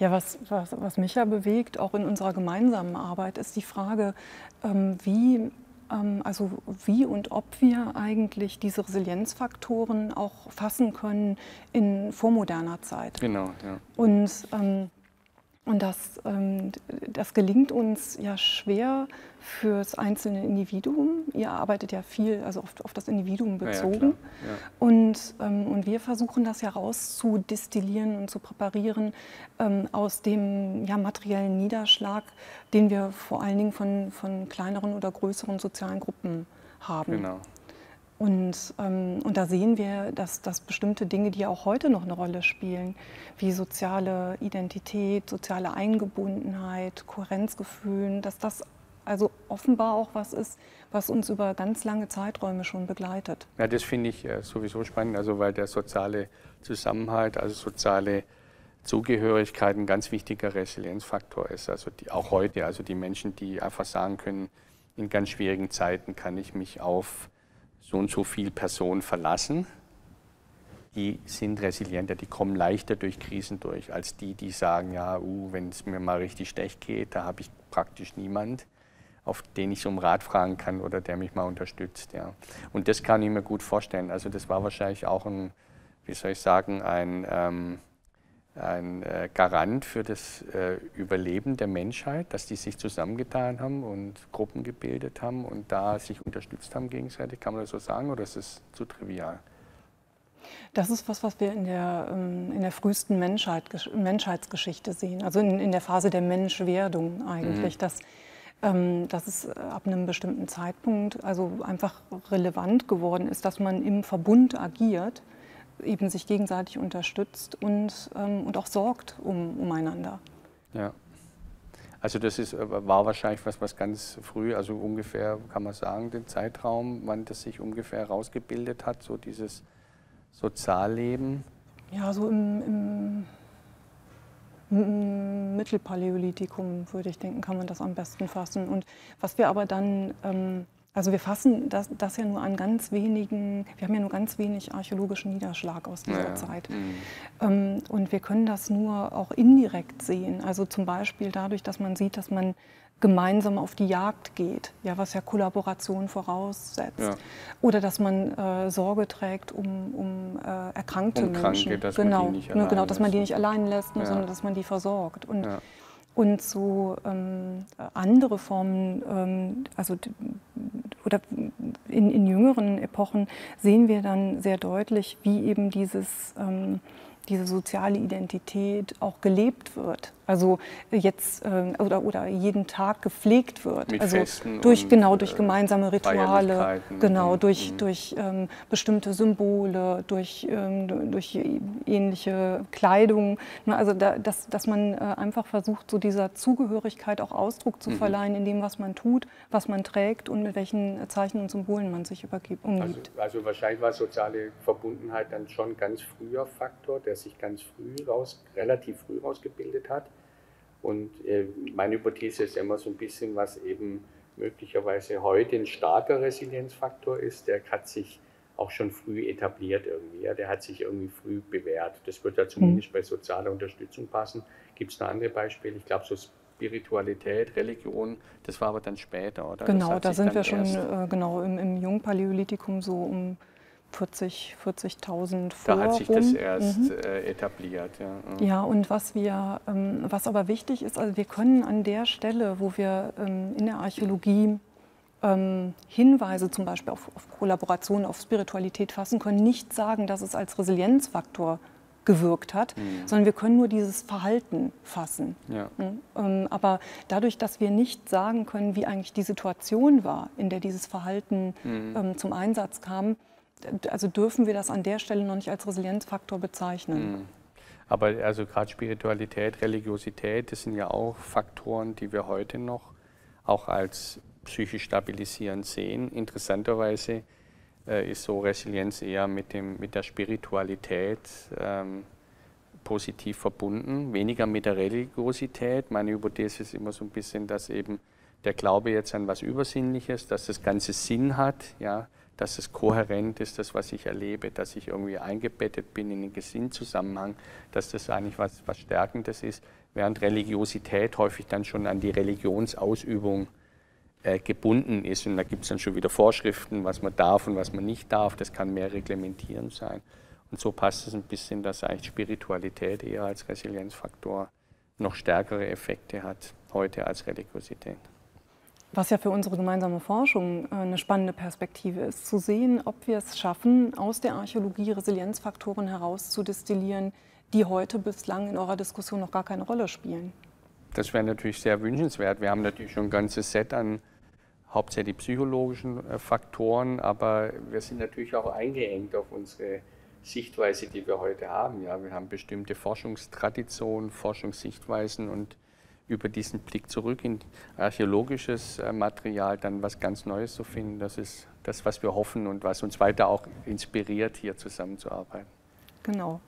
Ja, was, was, was mich ja bewegt, auch in unserer gemeinsamen Arbeit, ist die Frage, ähm, wie ähm, also wie und ob wir eigentlich diese Resilienzfaktoren auch fassen können in vormoderner Zeit. Genau, ja. Und ähm, und das, ähm, das gelingt uns ja schwer fürs einzelne Individuum. Ihr arbeitet ja viel, also oft auf das Individuum bezogen. Ja, ja, ja. Und, ähm, und wir versuchen das ja rauszudestillieren und zu präparieren ähm, aus dem ja, materiellen Niederschlag, den wir vor allen Dingen von, von kleineren oder größeren sozialen Gruppen haben. Genau. Und, ähm, und da sehen wir, dass, dass bestimmte Dinge, die auch heute noch eine Rolle spielen, wie soziale Identität, soziale Eingebundenheit, Kohärenzgefühl, dass das also offenbar auch was ist, was uns über ganz lange Zeiträume schon begleitet. Ja, das finde ich äh, sowieso spannend, also weil der soziale Zusammenhalt, also soziale Zugehörigkeit ein ganz wichtiger Resilienzfaktor ist. Also die, auch heute, also die Menschen, die einfach sagen können, in ganz schwierigen Zeiten kann ich mich auf so und so viele Personen verlassen, die sind resilienter, die kommen leichter durch Krisen durch, als die, die sagen, ja, uh, wenn es mir mal richtig schlecht geht, da habe ich praktisch niemand, auf den ich um Rat fragen kann oder der mich mal unterstützt. Ja. Und das kann ich mir gut vorstellen. Also das war wahrscheinlich auch ein, wie soll ich sagen, ein, ähm, ein äh, Garant für das äh, Überleben der Menschheit, dass die sich zusammengetan haben und Gruppen gebildet haben und da sich unterstützt haben gegenseitig. Kann man das so sagen oder ist es zu trivial? Das ist was, was wir in der, ähm, in der frühesten Menschheit, Menschheitsgeschichte sehen, also in, in der Phase der Menschwerdung eigentlich, mhm. dass, ähm, dass es ab einem bestimmten Zeitpunkt also einfach relevant geworden ist, dass man im Verbund agiert eben sich gegenseitig unterstützt und, ähm, und auch sorgt um, umeinander. Ja. Also das ist, war wahrscheinlich was, was ganz früh, also ungefähr, kann man sagen, den Zeitraum, wann das sich ungefähr herausgebildet hat, so dieses Sozialleben? Ja, so im, im, im Mittelpaläolithikum, würde ich denken, kann man das am besten fassen. Und was wir aber dann ähm, also wir fassen das, das, ja nur an ganz wenigen, wir haben ja nur ganz wenig archäologischen Niederschlag aus dieser ja. Zeit. Mhm. Ähm, und wir können das nur auch indirekt sehen. Also zum Beispiel dadurch, dass man sieht, dass man gemeinsam auf die Jagd geht, ja, was ja Kollaboration voraussetzt. Ja. Oder dass man äh, Sorge trägt um, um äh, erkrankte um Menschen. Kranke, dass genau, man die nicht allein genau, dass man die nicht allein lässt, ja. sondern dass man die versorgt. Und ja. Und so ähm, andere Formen, ähm, also oder in, in, jüngeren Epochen sehen wir dann sehr deutlich, wie eben dieses, ähm, diese soziale Identität auch gelebt wird also jetzt äh, oder, oder jeden Tag gepflegt wird. Mit also Festen durch genau durch äh, gemeinsame Rituale, genau durch, durch ähm, bestimmte Symbole, durch, ähm, durch ähnliche Kleidung. Ne, also da, dass, dass man äh, einfach versucht, so dieser Zugehörigkeit auch Ausdruck zu mhm. verleihen in dem, was man tut, was man trägt und mit welchen Zeichen und Symbolen man sich übergibt, umgibt. Also, also wahrscheinlich war soziale Verbundenheit dann schon ganz früher Faktor, der sich ganz früh raus, relativ früh rausgebildet hat. Und äh, meine Hypothese ist immer so ein bisschen, was eben möglicherweise heute ein starker Resilienzfaktor ist, der hat sich auch schon früh etabliert irgendwie. Ja, der hat sich irgendwie früh bewährt. Das wird ja zumindest mhm. bei sozialer Unterstützung passen. Gibt es noch andere Beispiele? Ich glaube, so Spiritualität, Religion, das war aber dann später, oder? Genau, da sind wir schon äh, genau im, im Jungpaläolithikum so um 40, 40.000 vor. Da hat sich das erst mhm. äh, etabliert. Ja. ja, und was wir, ähm, was aber wichtig ist, also wir können an der Stelle, wo wir ähm, in der Archäologie ähm, Hinweise zum Beispiel auf, auf Kollaboration, auf Spiritualität fassen können, nicht sagen, dass es als Resilienzfaktor gewirkt hat, mhm. sondern wir können nur dieses Verhalten fassen. Ja. Mhm. Ähm, aber dadurch, dass wir nicht sagen können, wie eigentlich die Situation war, in der dieses Verhalten mhm. ähm, zum Einsatz kam, also dürfen wir das an der Stelle noch nicht als Resilienzfaktor bezeichnen. Mhm. Aber also gerade Spiritualität, Religiosität, das sind ja auch Faktoren, die wir heute noch auch als psychisch stabilisierend sehen. Interessanterweise äh, ist so Resilienz eher mit, dem, mit der Spiritualität ähm, positiv verbunden, weniger mit der Religiosität. Meine Hypothese ist immer so ein bisschen, dass eben der Glaube jetzt an was Übersinnliches, dass das Ganze Sinn hat, ja, dass es kohärent ist, das, was ich erlebe, dass ich irgendwie eingebettet bin in den Gesinnzusammenhang, dass das eigentlich was, was Stärkendes ist, während Religiosität häufig dann schon an die Religionsausübung äh, gebunden ist. Und da gibt es dann schon wieder Vorschriften, was man darf und was man nicht darf. Das kann mehr reglementierend sein. Und so passt es ein bisschen, dass eigentlich Spiritualität eher als Resilienzfaktor noch stärkere Effekte hat heute als Religiosität. Was ja für unsere gemeinsame Forschung äh, eine spannende Perspektive ist, zu sehen, ob wir es schaffen, aus der Archäologie Resilienzfaktoren herauszudestillieren, die heute bislang in eurer Diskussion noch gar keine Rolle spielen. Das wäre natürlich sehr wünschenswert. Wir haben natürlich schon ein ganzes Set an hauptsächlich psychologischen äh, Faktoren, aber wir sind natürlich auch eingeengt auf unsere Sichtweise, die wir heute haben. Ja, wir haben bestimmte Forschungstraditionen, Forschungssichtweisen und über diesen Blick zurück in archäologisches äh, Material dann was ganz Neues zu finden. Das ist das, was wir hoffen und was uns weiter auch inspiriert, hier zusammenzuarbeiten. Genau.